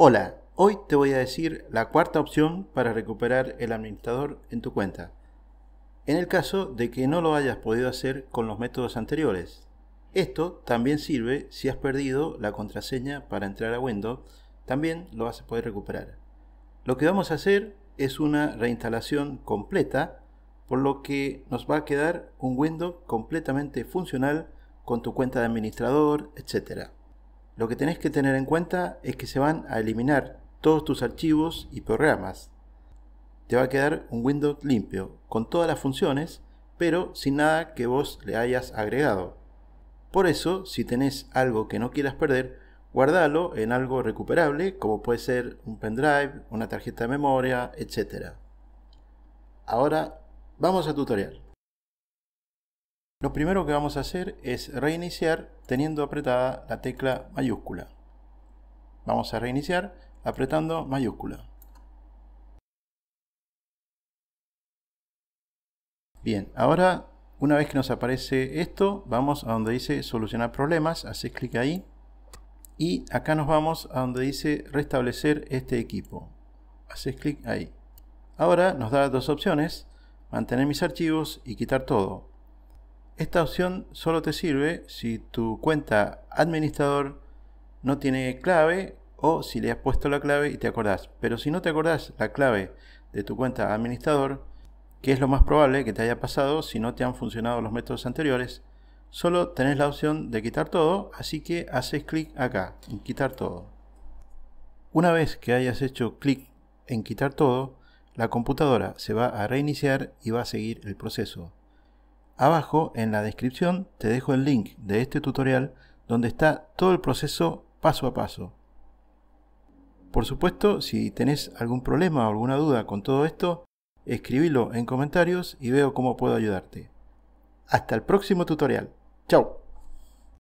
Hola, hoy te voy a decir la cuarta opción para recuperar el administrador en tu cuenta. En el caso de que no lo hayas podido hacer con los métodos anteriores. Esto también sirve si has perdido la contraseña para entrar a Windows, también lo vas a poder recuperar. Lo que vamos a hacer es una reinstalación completa, por lo que nos va a quedar un Windows completamente funcional con tu cuenta de administrador, etc. Lo que tenés que tener en cuenta es que se van a eliminar todos tus archivos y programas. Te va a quedar un Windows limpio, con todas las funciones, pero sin nada que vos le hayas agregado. Por eso, si tenés algo que no quieras perder, guardalo en algo recuperable, como puede ser un pendrive, una tarjeta de memoria, etc. Ahora, vamos al tutorial. Lo primero que vamos a hacer es reiniciar teniendo apretada la tecla mayúscula. Vamos a reiniciar apretando mayúscula. Bien, ahora una vez que nos aparece esto, vamos a donde dice solucionar problemas, haces clic ahí y acá nos vamos a donde dice restablecer este equipo. Haces clic ahí. Ahora nos da dos opciones, mantener mis archivos y quitar todo. Esta opción solo te sirve si tu cuenta administrador no tiene clave o si le has puesto la clave y te acordás. Pero si no te acordás la clave de tu cuenta administrador, que es lo más probable que te haya pasado si no te han funcionado los métodos anteriores, solo tenés la opción de quitar todo, así que haces clic acá, en quitar todo. Una vez que hayas hecho clic en quitar todo, la computadora se va a reiniciar y va a seguir el proceso. Abajo en la descripción te dejo el link de este tutorial donde está todo el proceso paso a paso. Por supuesto, si tenés algún problema o alguna duda con todo esto, escribilo en comentarios y veo cómo puedo ayudarte. Hasta el próximo tutorial. Chao.